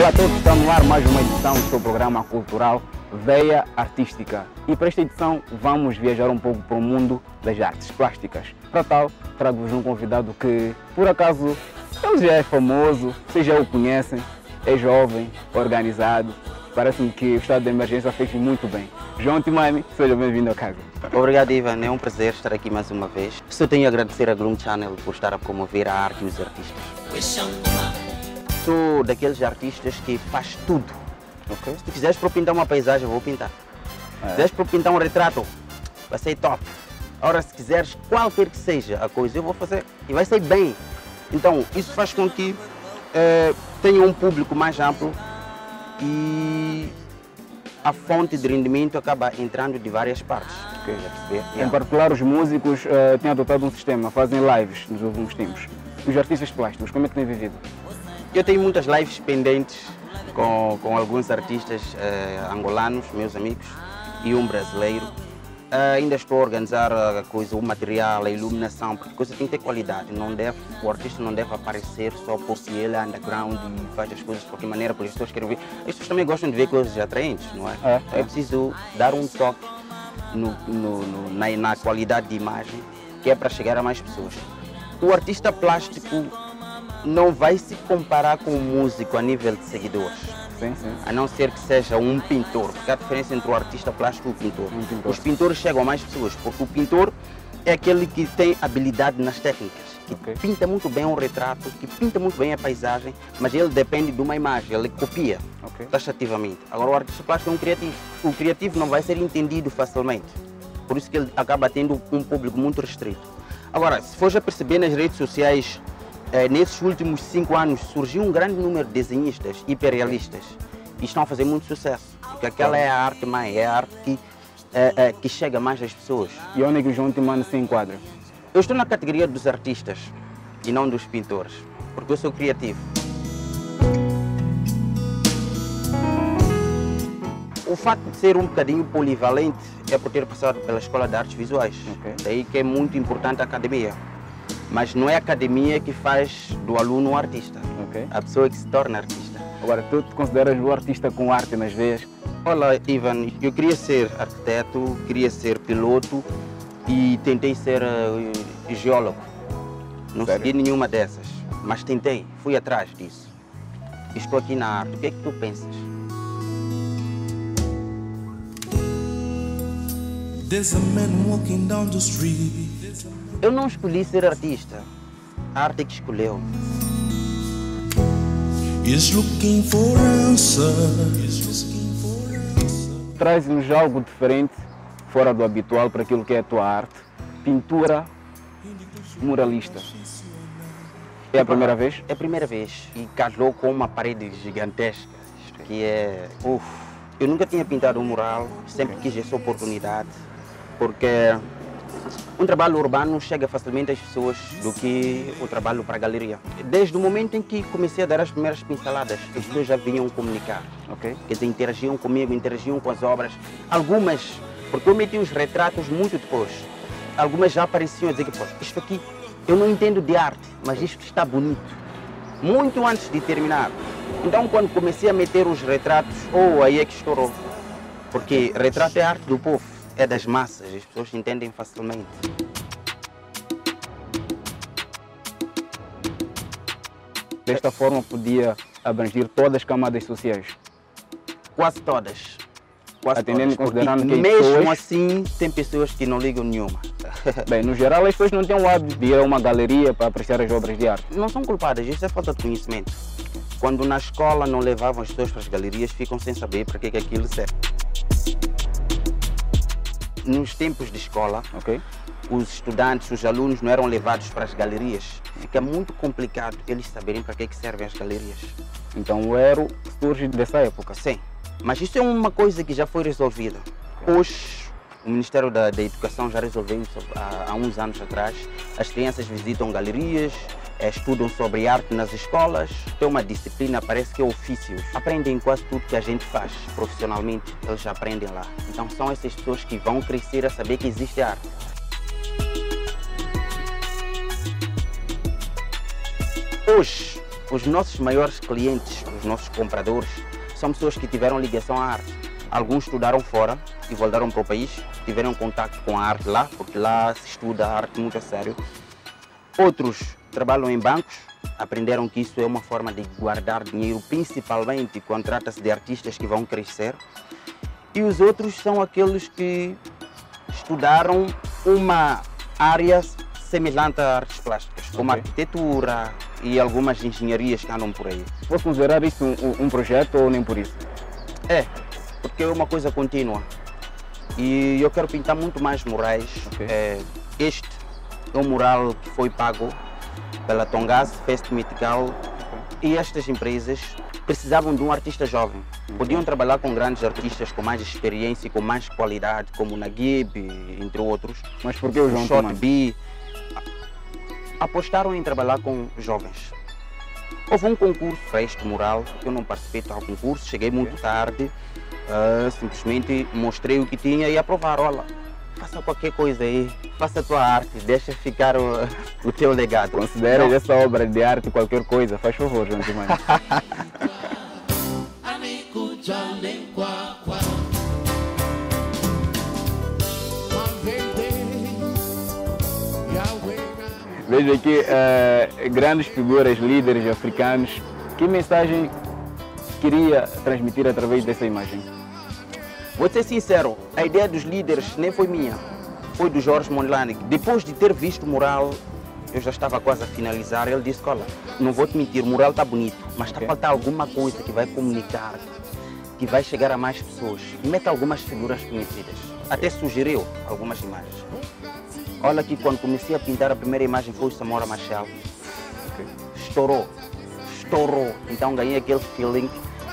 Olá a todos, está no ar mais uma edição do seu programa cultural Veia Artística. E para esta edição vamos viajar um pouco para o mundo das artes plásticas. Para tal, trago-vos um convidado que, por acaso, ele já é famoso, vocês já o conhecem, é jovem, organizado. Parece-me que o estado de emergência fez muito bem. João Timami, seja bem-vindo a casa. Obrigado, Ivan. É um prazer estar aqui mais uma vez. Só tenho a agradecer a Gloom Channel por estar a promover a arte e os artistas. Sou daqueles artistas que faz tudo. Ok? Se tu quiseres para pintar uma paisagem, vou pintar. É. Se quiseres para pintar um retrato, vai ser top. Ora, se quiseres qualquer que seja a coisa, eu vou fazer. E vai ser bem. Então, isso faz com que eh, tenha um público mais amplo e a fonte de rendimento acaba entrando de várias partes. Ok. Já perceber? Em Yeah. particular, os músicos eh, têm adotado um sistema, fazem lives nos últimos tempos. Os artistas plásticos, como é que têm vivido? Eu tenho muitas lives pendentes com, com alguns artistas eh, angolanos, meus amigos, e um brasileiro. Eh, ainda estou a organizar a coisa, o material, a iluminação, porque a coisa tem que ter qualidade. Não deve, o artista não deve aparecer só porque ele é underground e faz as coisas de qualquer maneira, porque as pessoas querem ver. As pessoas também gostam de ver coisas atraentes, não é? É, Então é preciso dar um toque no- no- no- na, na qualidade de imagem, que é para chegar a mais pessoas. O artista plástico não vai se comparar com o músico a nível de seguidores, Sim, sim. a não ser que seja um pintor, porque há diferença entre o artista plástico e o pintor. Um pintor. Os pintores chegam a mais pessoas, porque o pintor é aquele que tem habilidade nas técnicas, que Ok. pinta muito bem um retrato, que pinta muito bem a paisagem, mas ele depende de uma imagem, ele copia Ok. taxativamente. Agora o artista plástico é um criativo. O criativo não vai ser entendido facilmente. Por isso que ele acaba tendo um público muito restrito. Agora, se for já perceber nas redes sociais, nesses últimos cinco anos surgiu um grande número de desenhistas hiperrealistas e estão a fazer muito sucesso. Porque aquela é a arte mãe, é a arte que, eh, eh, que chega mais às pessoas. E onde é que o João Timami se enquadra? Eu estou na categoria dos artistas e não dos pintores, porque eu sou criativo. O facto de ser um bocadinho polivalente é por ter passado pela Escola de Artes Visuais. Ok. Daí que é muito importante a academia. Mas não é a academia que faz do aluno um artista. Ok. A pessoa que se torna artista. Agora, tu te consideras o artista com arte nas veias? Olha, Ivan, eu queria ser arquiteto, queria ser piloto e tentei ser eh, geólogo. Não Sério? segui nenhuma dessas, mas tentei, fui atrás disso. Estou aqui na arte, o que é que tu pensas? There's a man walking down the street. Eu não escolhi ser artista, a arte é que escolheu. Traz-nos algo diferente, fora do habitual, para aquilo que é a tua arte. Pintura muralista. É a primeira vez? É a primeira vez e casou com uma parede gigantesca, que é... Uf, eu nunca tinha pintado um mural, sempre quis essa oportunidade, porque um trabalho urbano chega facilmente às pessoas do que o trabalho para a galeria. Desde o momento em que comecei a dar as primeiras pinceladas, as pessoas já vinham comunicar. Ok. Quer dizer, interagiam comigo, interagiam com as obras. Algumas, porque eu meti os retratos muito depois, algumas já apareciam a dizer que, pô, isto aqui, eu não entendo de arte, mas isto está bonito. Muito antes de terminar. Então, quando comecei a meter os retratos, oh, aí é que estourou. Porque retrato é arte do povo, é das massas, as pessoas entendem facilmente. Desta forma, podia abranger todas as camadas sociais. Quase todas. Quase Atendendo e todas. considerando Porque que mesmo pessoas- assim, tem pessoas que não ligam nenhuma. Bem, no geral, as pessoas não têm o hábito de ir a uma galeria para apreciar as obras de arte. não são culpadas, isso é falta de conhecimento. Quando na escola não levavam as pessoas para as galerias, ficam sem saber para que, é que aquilo serve. Nos tempos de escola, Ok? os estudantes, os alunos não eram levados para as galerias. Fica muito complicado eles saberem para que, é que servem as galerias. Então o Ero surge dessa época. Sim, mas isso é uma coisa que já foi resolvida. Hoje, o Ministério da, da Educação já resolveu isso há, há uns anos atrás. As crianças visitam galerias, estudam sobre arte nas escolas. Tem uma disciplina, parece que é ofícios. Aprendem quase tudo que a gente faz profissionalmente, eles já aprendem lá. Então são essas pessoas que vão crescer a saber que existe arte. Hoje, os nossos maiores clientes, os nossos compradores, são pessoas que tiveram ligação à arte. Alguns estudaram fora e voltaram para o país, tiveram contato com a arte lá, porque lá se estuda a arte muito a sério. Outros trabalham em bancos, aprenderam que isso é uma forma de guardar dinheiro, principalmente quando trata-se de artistas que vão crescer. E os outros são aqueles que estudaram uma área semelhante a artes plásticas, como Ok. arquitetura e algumas engenharias que andam por aí. Posso considerar isso um, um- projeto ou nem por isso? É, porque é uma coisa contínua. E eu quero pintar muito mais murais. Ok. É, este é um mural que foi pago pela Tongaz Fest Mythical e estas empresas precisavam de um artista jovem. Podiam trabalhar com grandes artistas com mais experiência e com mais qualidade, como Naguib, entre outros. Mas por que o João Shot? B. Apostaram em trabalhar com jovens. Houve um concurso para este mural, eu não participei do concurso, cheguei muito tarde, ah, simplesmente mostrei o que tinha e aprovaram, olha, faça qualquer coisa aí, faça a tua arte, deixa ficar o, o teu legado. Consideras Não, essa obra de arte qualquer coisa? Faz favor, João Tomás. Vejo aqui eh, grandes figuras, líderes africanos. Que mensagem queria transmitir através dessa imagem? Vou ser sincero, a ideia dos líderes nem foi minha, foi do Jorge Monlani. Depois de ter visto o mural, eu já estava quase a finalizar. Ele disse: Olha, não vou te mentir, o mural está bonito, mas está Ok. a faltar alguma coisa que vai comunicar, que vai chegar a mais pessoas. Meta algumas figuras conhecidas. Até sugeriu algumas imagens. Olha que quando comecei a pintar, a primeira imagem foi o Samora Machel. Estourou, estourou. Então ganhei aquele feeling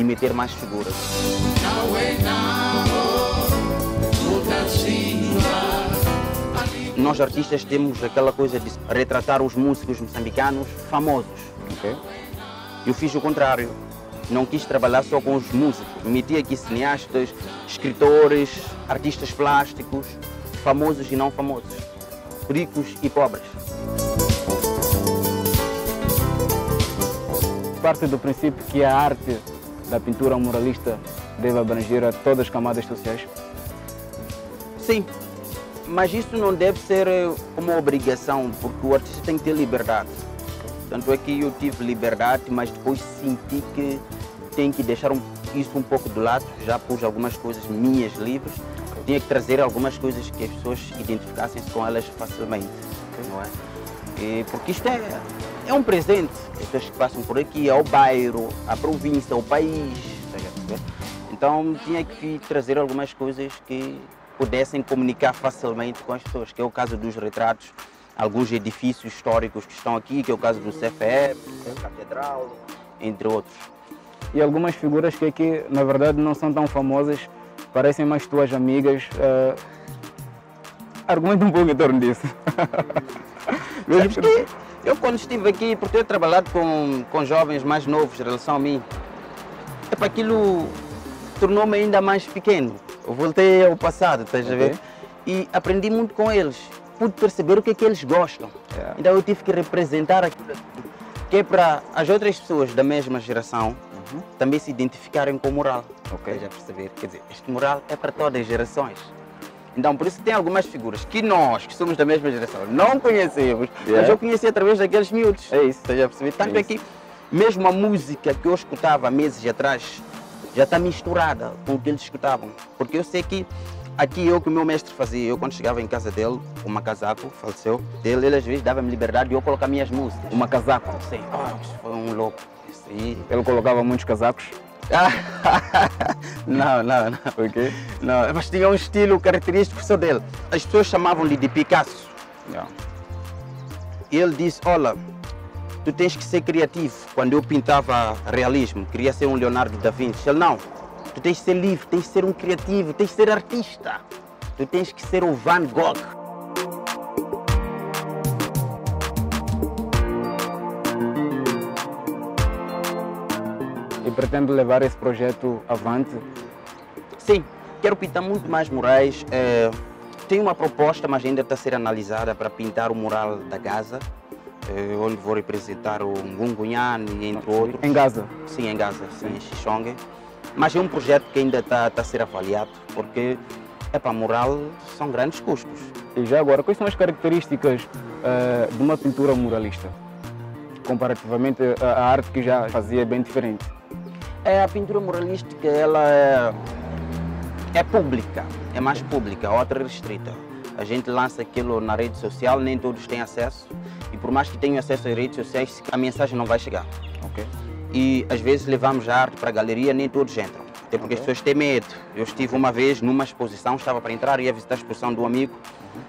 de meter mais figuras. Nós artistas temos aquela coisa de retratar os músicos moçambicanos famosos. Ok? Eu fiz o contrário. Não quis trabalhar só com os músicos. Meti aqui cineastas, escritores, artistas plásticos, famosos e não famosos, ricos e pobres. Parte do princípio que a arte da pintura muralista deve abranger a todas as camadas sociais. Sim, mas isso não deve ser eh, uma obrigação, porque o artista tem que ter liberdade. Tanto é que eu tive liberdade, mas depois senti que tenho que deixar isso um pouco de lado. Já pus algumas coisas minhas livres. Tinha que trazer algumas coisas que as pessoas identificassem-se com elas facilmente. Não é? E porque isto é, é um presente. As pessoas que passam por aqui, ao bairro, à província, ao país. Então tinha que trazer algumas coisas que pudessem comunicar facilmente com as pessoas, que é o caso dos retratos, alguns edifícios históricos que estão aqui, que é o caso do CFE, a Catedral, entre outros. E algumas figuras que aqui, na verdade, não são tão famosas, parecem mais tuas amigas. eh, Argumenta um pouco em torno disso. Sabes que eu quando estive aqui, por ter trabalhado com, com jovens mais novos em relação a mim, é para aquilo tornou-me ainda mais pequeno. Eu voltei ao passado, estás a ver? E aprendi muito com eles. Pude perceber o que é que eles gostam. Yeah. Então eu tive que representar aquilo que é para as outras pessoas da mesma geração também se identificarem com o mural. Ok. Estás a perceber? Quer dizer, este mural é para todas as gerações. Então, por isso tem algumas figuras que nós, que somos da mesma geração, não conhecemos, mas Yeah. eu conheci através daqueles miúdos. É isso. Estás a perceber? Tanto É é que mesmo a música que eu escutava há meses atrás já está misturada com o que eles escutavam. Porque eu sei que aqui eu que o meu mestre fazia, eu quando chegava em casa dele, uma casaco, faleceu, dele, ele às vezes dava-me liberdade de eu colocar minhas músicas. Uma casaco. Sim, ah, foi um louco. Isso aí. Ele colocava muitos casacos. não, não, não. Ok? Não, mas tinha um estilo característico só dele. As pessoas chamavam-lhe de Picasso. Yeah. Ele disse, olha, tu tens que ser criativo. Quando eu pintava realismo, queria ser um Leonardo da Vinci. Ele, não, tu tens que ser livre, tens que ser um criativo, tens que ser artista. Tu tens que ser o Van Gogh. E pretendo levar esse projeto avante. Sim, quero pintar muito mais murais. Eh, tenho uma proposta, mas ainda está a ser analisada para pintar o mural da Gaza. eh, onde vou representar o Ngungunhani, entre outros. Em Gaza. Sim, em Gaza, sim, em Xixongue. Mas é um projeto que ainda está a ser avaliado, porque é para mural são grandes custos. E já agora, quais são as características eh, de uma pintura muralista? Comparativamente à arte que já fazia bem diferente. É, a pintura muralística ela é, é pública, é mais pública, outra restrita. A gente lança aquilo na rede social, nem todos têm acesso. E por mais que tenham acesso às redes sociais, a mensagem não vai chegar. Ok. E às vezes levamos a arte para a galeria, nem todos entram. Até porque as pessoas têm medo. Eu estive uma vez numa exposição, estava para entrar, ia visitar a exposição do amigo,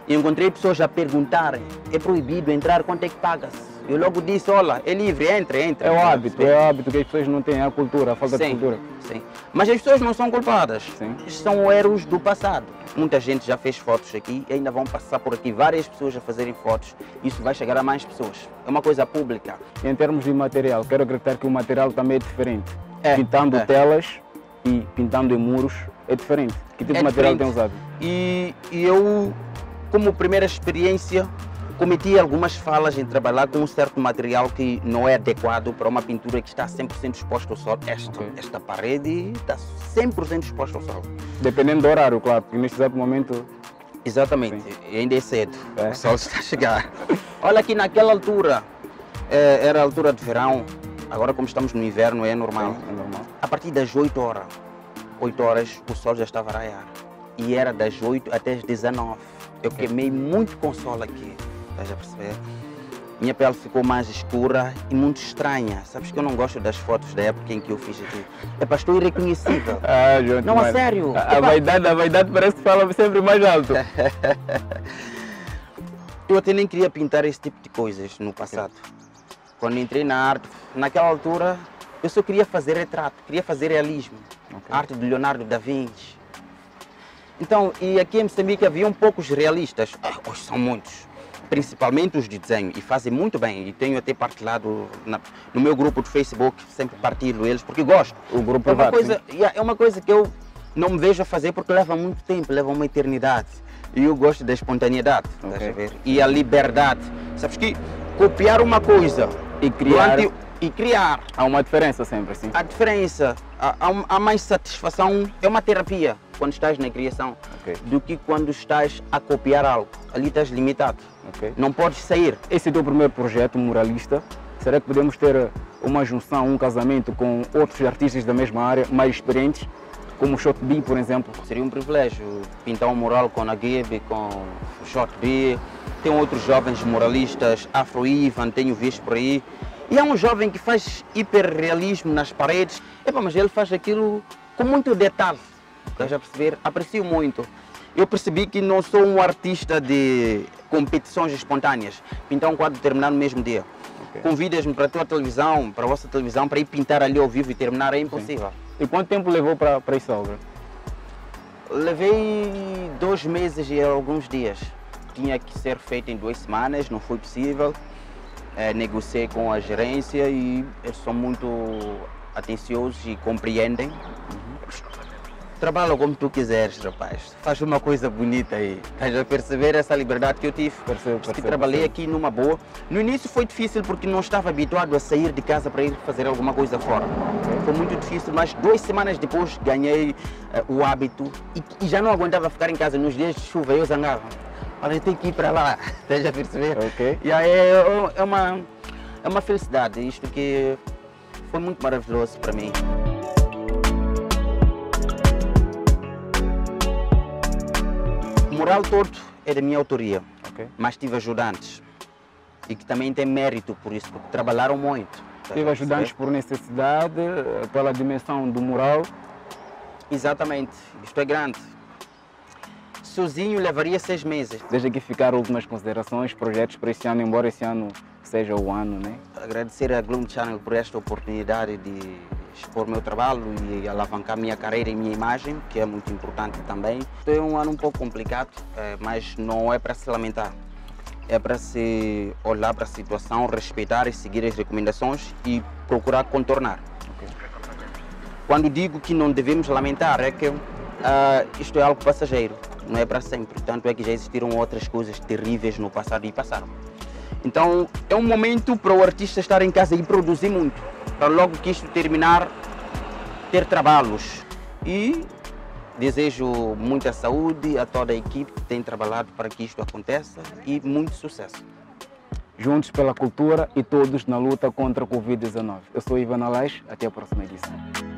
e encontrei pessoas a perguntarem: é proibido entrar, quanto é que paga-se? Eu logo disse: olha, é livre, entre, entre. É o hábito, é o hábito que as pessoas não têm, a cultura, a falta de Sim, cultura. sim. Mas as pessoas não são culpadas. Sim. São heróis do passado. Muita gente já fez fotos aqui e ainda vão passar por aqui várias pessoas a fazerem fotos. Isso vai chegar a mais pessoas. É uma coisa pública. Em termos de material, quero acreditar que o material também é diferente. É, pintando é. telas e pintando em muros é diferente. Que tipo É de material tem usado? E, e eu, como primeira experiência, cometi algumas falas em trabalhar com um certo material que não é adequado para uma pintura que está 100% exposta ao sol. Esta, Ok. esta parede está 100% exposta ao sol. Dependendo do horário, claro, porque neste exato momento Exatamente, e ainda é cedo, É. o sol está a chegar. Olha aqui naquela altura, eh, era a altura de verão, agora como estamos no inverno é normal. é normal. A partir das 8 horas, 8 horas o sol já estava a raiar. E era das 8 até as 19. Eu queimei muito com sol aqui, estás a perceber? Minha pele ficou mais escura e muito estranha. Sabes que eu não gosto das fotos da época em que eu fiz aqui. É para estou irreconhecível. Ah, João Não, a Tomás, sério. A, a vaidade, a vaidade parece que fala sempre mais alto. Eu até nem queria pintar esse tipo de coisas no passado. Quando entrei na arte, naquela altura, eu só queria fazer retrato, queria fazer realismo. Ok. Arte de Leonardo da Vinci. Então, e aqui em Moçambique havia um poucos realistas, Ah, hoje são muitos, principalmente os de desenho, e fazem muito bem. E tenho até partilhado na- no meu grupo de Facebook, sempre partilho eles, porque gosto. O grupo É uma, privado, coisa, yeah, é uma coisa que eu não me vejo a fazer porque leva muito tempo, leva uma eternidade. E eu gosto da espontaneidade, estás Ok. a ver? E a liberdade. Sabes que copiar uma coisa E criar, durante- e criar há uma diferença sempre, assim. a diferença, há, há há mais satisfação, é uma terapia quando estás na criação Ok. do que quando estás a copiar algo. Ali estás limitado, ok. não podes sair. Esse é o teu primeiro projeto muralista. Será que podemos ter eh, uma junção, um casamento com outros artistas da mesma área, mais experientes, como o Shot B, por exemplo? Seria um privilégio pintar um mural com a Gabe, com o Shot B. Tem outros jovens muralistas, Afro Ivan, tenho visto por aí. E há um jovem que faz hiperrealismo nas paredes. Epa, mas ele faz aquilo com muito detalhe. Estás a perceber? Aprecio muito. Eu percebi que não sou um artista de competições espontâneas. Pintar um quadro e terminar no mesmo dia. Ok. Convidas-me para a tua televisão, para a vossa televisão, para ir pintar ali ao vivo e terminar, é impossível. E quanto tempo levou para, para essa obra? Levei dois meses e alguns dias. Tinha que ser feito em duas semanas, não foi possível. Eh, negociei com a gerência e eles são muito atenciosos e compreendem. Trabalha como tu quiseres, rapaz. Faz uma coisa bonita aí. Estás a perceber essa liberdade que eu tive? Percebo, que percebo, trabalhei percebo. aqui numa boa. No início foi difícil porque não estava habituado a sair de casa para ir fazer alguma coisa fora. Foi muito difícil, mas duas semanas depois ganhei eh, o hábito e, e já não aguentava ficar em casa. Nos dias de chuva eu zangava. Olha, eu tenho que ir para lá. Estás a perceber? Ok. E aí é, é uma, é uma felicidade. Isto que foi muito maravilhoso para mim. Mural todo é da minha autoria Ok. mas tive ajudantes e que também tem mérito por isso, porque trabalharam muito. A Tive ajudantes por necessidade, eh, pela dimensão do mural. Exatamente, isto é grande. Sozinho levaria seis meses. Desde aqui ficar últimas considerações, projetos para esse ano, embora esse ano seja o ano, né? Agradecer a Gloom Channel por esta oportunidade de expor meu trabalho e alavancar minha carreira e minha imagem, que é muito importante também. É um ano um pouco complicado, eh, mas não é para se lamentar. É para se olhar para a situação, respeitar e seguir as recomendações e procurar contornar. Quando digo que não devemos lamentar, é que ah, isto é algo passageiro, não é para sempre. Tanto é que já existiram outras coisas terríveis no passado e passaram. Então é um momento para o artista estar em casa e produzir muito, para logo que isto terminar, ter trabalhos. E desejo muita saúde a toda a equipe que tem trabalhado para que isto aconteça e muito sucesso. Juntos pela cultura e todos na luta contra a Covid-19. Eu sou Ivan Alais, até a próxima edição.